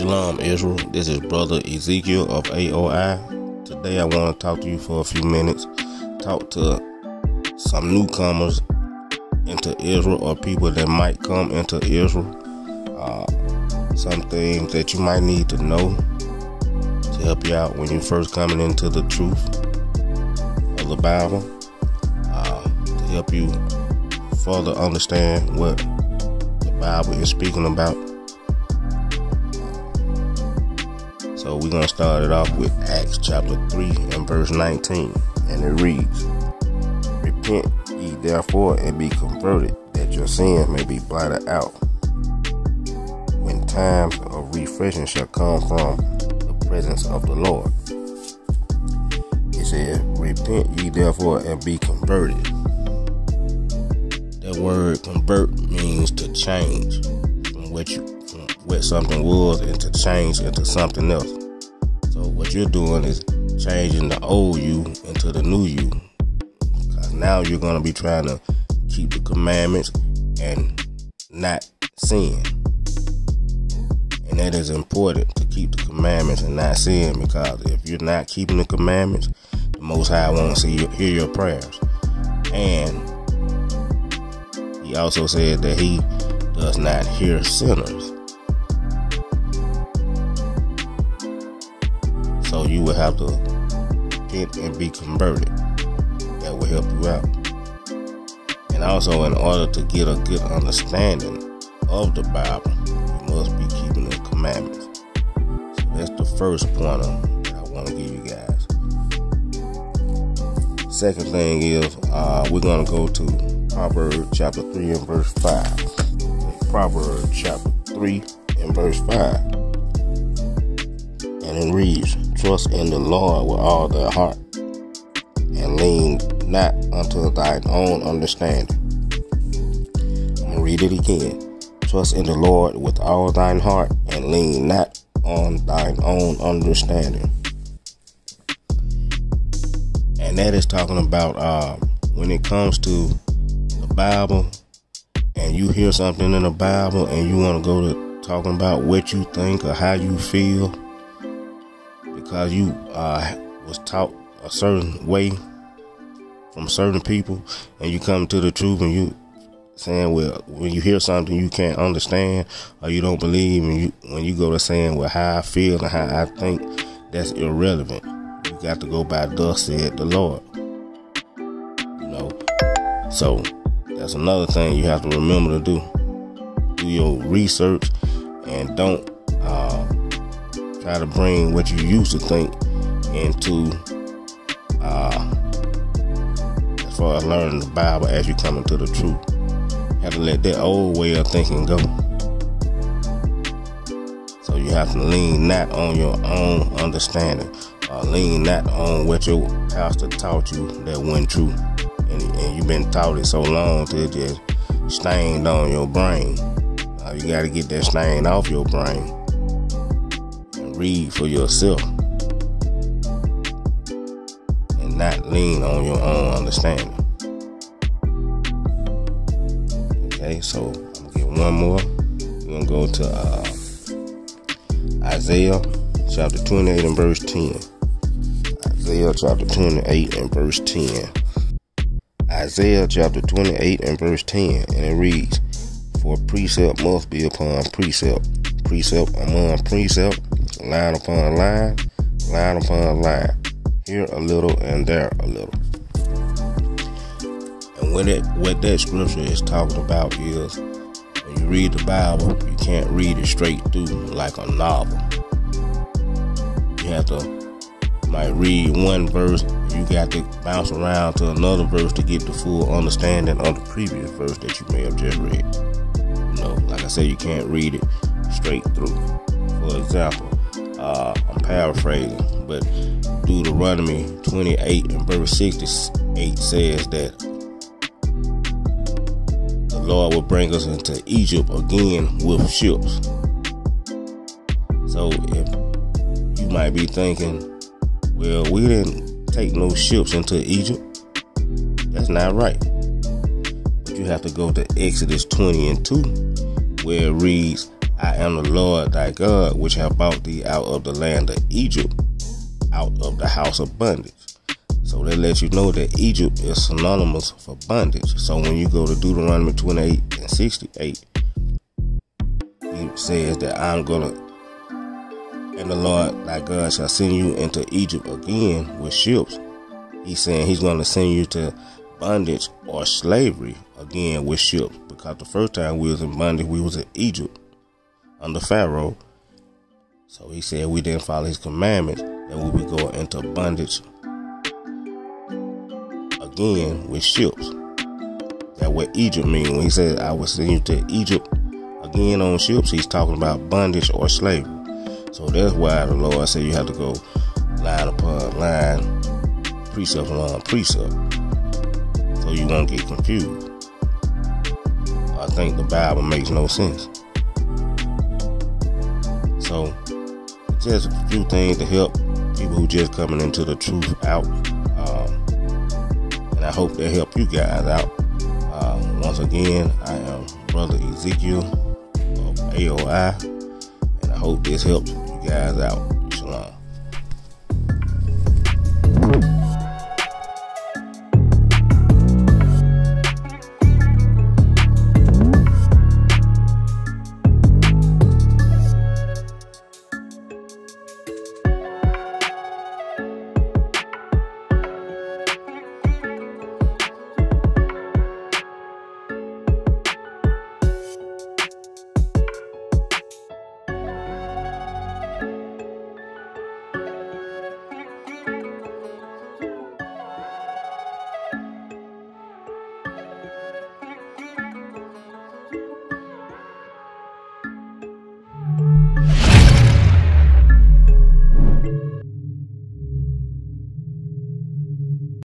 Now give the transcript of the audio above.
Shalom, Israel. This is Brother Ezekiel of AOI. Today, I want to talk to you for a few minutes. Talk to some newcomers into Israel or people that might come into Israel. Uh, some things that you might need to know to help you out when you're first coming into the truth of the Bible. Uh, to help you further understand what the Bible is speaking about So we're going to start it off with Acts chapter 3 and verse 19. And it reads, Repent ye therefore and be converted, that your sins may be blotted out. When times of refreshing shall come from the presence of the Lord. It says, Repent ye therefore and be converted. That word convert means to change from what you what something was and to change into something else. So what you're doing is changing the old you into the new you. Because now you're going to be trying to keep the commandments and not sin. And that is important to keep the commandments and not sin because if you're not keeping the commandments, the Most High won't see you, hear your prayers. And he also said that he does not hear sinners. You will have to repent and be converted. That will help you out. And also, in order to get a good understanding of the Bible, you must be keeping the commandments. So that's the first pointer that I want to give you guys. Second thing is, uh, we're going to go to Proverbs chapter 3 and verse 5. Proverbs chapter 3 and verse 5 and it reads, Trust in the Lord with all thy heart, and lean not unto thine own understanding. I'm gonna read it again. Trust in the Lord with all thine heart, and lean not on thine own understanding. And that is talking about uh, when it comes to the Bible, and you hear something in the Bible, and you want to go to talking about what you think or how you feel because you uh, was taught a certain way from certain people, and you come to the truth, and you saying, well, when you hear something you can't understand or you don't believe, and you when you go to saying, well, how I feel and how I think, that's irrelevant. You got to go by thus said the Lord. You know, so that's another thing you have to remember to do. Do your research and don't try to bring what you used to think into uh, as far as learning the Bible as you come into the truth. You have to let that old way of thinking go. So you have to lean not on your own understanding, or lean not on what your pastor taught you that wasn't true, and, and you've been taught it so long it just stained on your brain. Uh, you got to get that stain off your brain read for yourself and not lean on your own understanding. Okay, so I'm gonna get one more. We're gonna go to uh, Isaiah chapter 28 and verse 10. Isaiah chapter 28 and verse 10. Isaiah chapter 28 and verse 10, and it reads, For precept must be upon precept, precept among precept, line upon line, line upon line, here a little and there a little. And what it what that scripture is talking about is when you read the Bible, you can't read it straight through like a novel. You have to might read one verse, you got to bounce around to another verse to get the full understanding of the previous verse that you may have just read. You know, like I said, you can't read it straight through. For example, uh, I'm paraphrasing, but Deuteronomy 28 and verse 68 says that the Lord will bring us into Egypt again with ships. So if you might be thinking, well, we didn't take no ships into Egypt, that's not right. But you have to go to Exodus 20 and 2, where it reads, I am the Lord thy God, which have brought thee out of the land of Egypt, out of the house of bondage. So that lets you know that Egypt is synonymous for bondage. So when you go to Deuteronomy 28 and 68, he says that I'm gonna and the Lord thy God shall send you into Egypt again with ships. He's saying he's gonna send you to bondage or slavery again with ships. Because the first time we was in bondage, we was in Egypt under Pharaoh. So he said we didn't follow his commandments, that we would go into bondage again with ships. That what Egypt mean when he said I will send you to Egypt again on ships, he's talking about bondage or slavery. So that's why the Lord said you have to go line upon line, precept upon precept, so you won't get confused. I think the Bible makes no sense. So, just a few things to help people who just coming into the truth out. Um, and I hope they help you guys out. Uh, once again, I am Brother Ezekiel of AOI, and I hope this helps you guys out. Shalom.